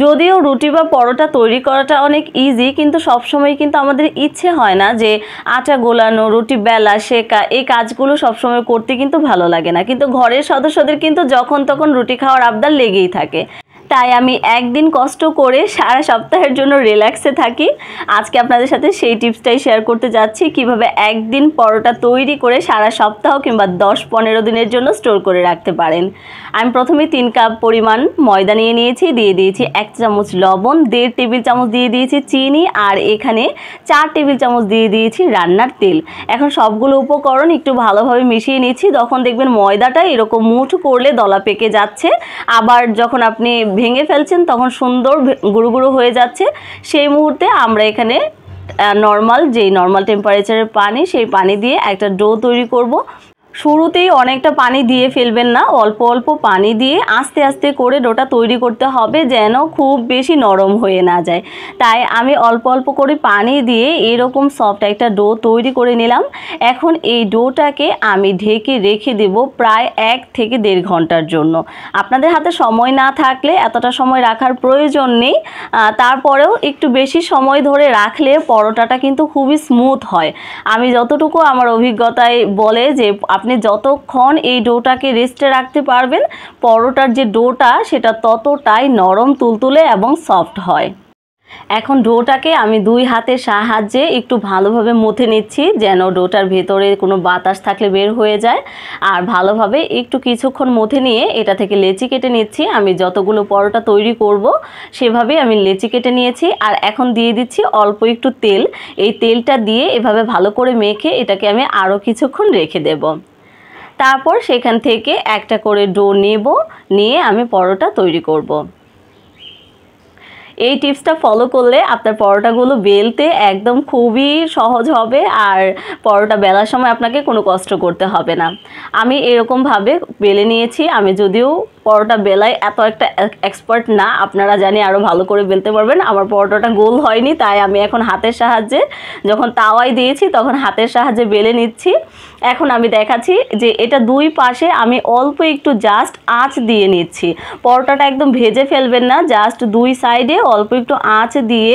যদিও রুটি বা পরোটা তৈরি করাটা অনেক ইজি কিন্তু সবসময় কিন্তু আমাদের ইচ্ছে হয় না যে আটা গোলানো, রুটি বেলা শেখা এই কাজগুলো সবসময় করতে কিন্তু ভালো লাগে না। কিন্তু ঘরের সদস্যদের কিন্তু যখন তখন রুটি খাওয়ার আবদার লেগেই থাকে। তাই আমি একদিন কষ্ট করে সারা সপ্তাহের জন্য রিল্যাক্সে থাকি। আজকে আপনাদের সাথে সেই টিপসটাই শেয়ার করতে যাচ্ছি, কীভাবে একদিন পরোটা তৈরি করে সারা সপ্তাহ কিংবা দশ পনেরো দিনের জন্য স্টোর করে রাখতে পারেন। আমি প্রথমে তিন কাপ পরিমাণ ময়দা নিয়ে নিয়েছি, দিয়ে দিয়েছি এক চামচ লবণ, দেড় টেবিল চামচ দিয়ে দিয়েছি চিনি আর এখানে চার টেবিল চামচ দিয়ে দিয়েছি রান্নার তেল। এখন সবগুলো উপকরণ একটু ভালোভাবে মিশিয়ে নিচ্ছি, তখন দেখবেন ময়দাটা এরকম মুঠ করলে দলা পেকে যাচ্ছে। আবার যখন আপনি ভেঙে ফেলছেন, তখন সুন্দর গুঁড়ো গুঁড়ো হয়ে যাচ্ছে। সেই মুহূর্তে আমরা এখানে নর্মাল যেই নর্মাল টেম্পারেচারের পানি, সেই পানি দিয়ে একটা ডো তৈরি করব। শুরুতেই অনেকটা পানি দিয়ে ফেলবেন না, অল্প অল্প পানি দিয়ে আস্তে আস্তে করে ডোটা তৈরি করতে হবে যেন খুব বেশি নরম হয়ে না যায়। তাই আমি অল্প অল্প করে পানি দিয়ে এরকম সফট একটা ডো তৈরি করে নিলাম। এখন এই ডোটাকে আমি ঢেকে রেখে দেব প্রায় এক থেকে দেড় ঘণ্টার জন্য। আপনাদের হাতে সময় না থাকলে, এতটা সময় রাখার প্রয়োজন নেই। তারপরেও একটু বেশি সময় ধরে রাখলে পরোটাটা কিন্তু খুবই স্মুথ হয়। আমি যতটুকু আমার অভিজ্ঞতায় বলে যে আপনি যতক্ষণ এই ডোটাকে রেস্টে রাখতে পারবেন, পরোটার যে ডোটা, সেটা ততটাই নরম, তুলতুলে এবং সফট হয়। এখন ডোটাকে আমি দুই হাতের সাহায্যে একটু ভালোভাবে মুথে নিচ্ছি, যেন ডোটার ভেতরে কোনো বাতাস থাকলে বের হয়ে যায়। আর ভালোভাবে একটু কিছুক্ষণ মুথে নিয়ে এটা থেকে লেচি কেটে নিচ্ছি। আমি যতগুলো পরোটা তৈরি করব, সেভাবেই আমি লেচি কেটে নিয়েছি। আর এখন দিয়ে দিচ্ছি অল্প একটু তেল। এই তেলটা দিয়ে এভাবে ভালো করে মেখে এটাকে আমি আরও কিছুক্ষণ রেখে দেব। তারপর সেখান থেকে একটা করে ডো নেব, নিয়ে আমি পরোটা তৈরি করব। এই টিপসটা ফলো করলে আপনার পরোটাগুলো বেলতে একদম খুবই সহজ হবে আর পরোটা বেলার সময় আপনাকে কোনো কষ্ট করতে হবে না আমি এরকমভাবে বেলে নিয়েছি, আমি যদিও পরোটা বেলায় এত একটা এক্সপার্ট না, আপনারা জানি আরও ভালো করে বেলতে পারবেন। আমার পরোটাটা গোল হয়নি, তাই আমি এখন হাতের সাহায্যে যখন তাওয়াই দিয়েছি, তখন হাতের সাহায্যে বেলে নিচ্ছি। এখন আমি দেখাচ্ছি যে এটা দুই পাশে আমি অল্প একটু জাস্ট আঁচ দিয়ে নিচ্ছি। পরোটাটা একদম ভেজে ফেলবেন না জাস্ট দুই সাইডে অল্প একটু আঁচ দিয়ে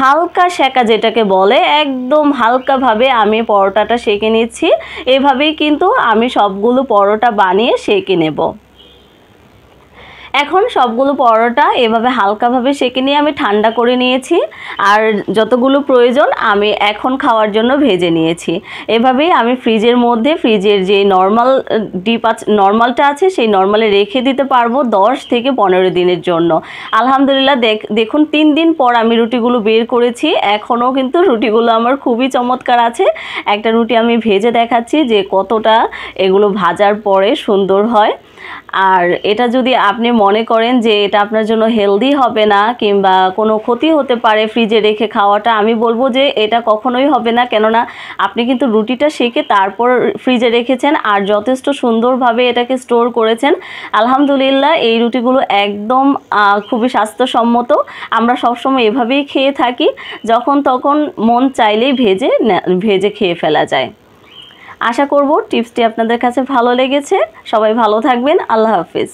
হালকা সেকা যেটাকে বলে, একদম হালকাভাবে আমি পরোটাটা সেঁকে নিচ্ছি। এভাবেই কিন্তু আমি সবগুলো পরোটা বানিয়ে সেঁকে নেব। এখন সবগুলো পরোটা এভাবে হালকাভাবে সেঁকে নিয়ে আমি ঠান্ডা করে নিয়েছি। আর যতগুলো প্রয়োজন আমি এখন খাওয়ার জন্য ভেজে নিয়েছি। এভাবেই আমি ফ্রিজের মধ্যে ফ্রিজের যে নর্মাল ডিপ আছে, নর্মালটা আছে সেই নর্মালে রেখে দিতে পারব দশ থেকে পনেরো দিনের জন্য। আলহামদুলিল্লাহ দেখ, দেখুন তিন দিন পর আমি রুটিগুলো বের করেছি। এখনও কিন্তু রুটিগুলো আমার খুবই চমৎকার আছে। একটা রুটি আমি ভেজে দেখাচ্ছি যে কতটা এগুলো ভাজার পরে সুন্দর হয়। আর এটা যদি আপনি মনে করেন যে এটা আপনার জন্য হেলদি হবে না কিংবা কোনো ক্ষতি হতে পারে ফ্রিজে রেখে খাওয়াটা, আমি বলব যে এটা কখনোই হবে না। কেননা আপনি কিন্তু রুটিটা শেখে তারপর ফ্রিজে রেখেছেন আর যথেষ্ট সুন্দরভাবে এটাকে স্টোর করেছেন। আলহামদুলিল্লাহ এই রুটিগুলো একদম খুবই স্বাস্থ্যসম্মত। আমরা সবসময় এভাবেই খেয়ে থাকি, যখন তখন মন চাইলেই ভেজে ভেজে খেয়ে ফেলা যায়। আশা করব টিপসটি আপনাদের কাছে ভালো লেগেছে। সবাই ভালো থাকবেন। আল্লাহ হাফিজ।